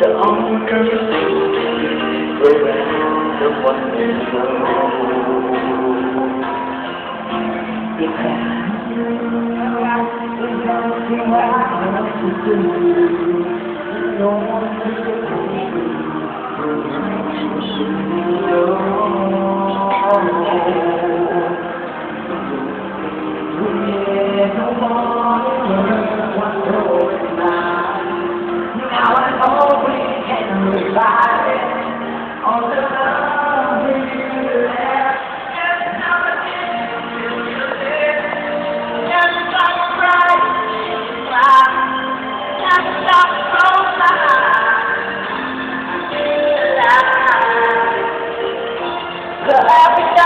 the anchor around the wondering world. You can do nothing I have to do. No one is going to be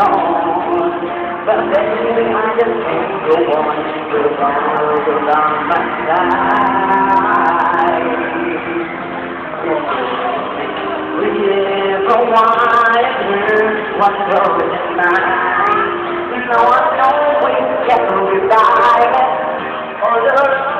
But baby, I just can't go on with all around my side. Yeah, go on and hear what's going in mine. You know I know we can goodbye. Oh,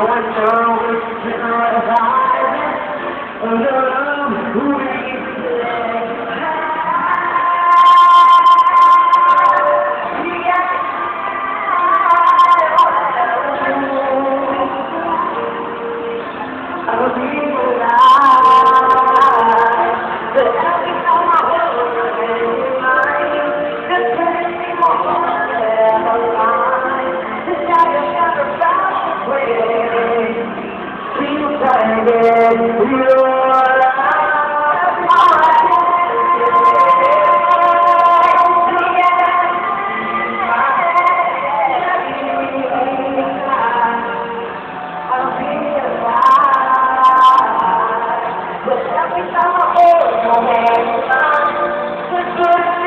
Your child is generous. Thank you.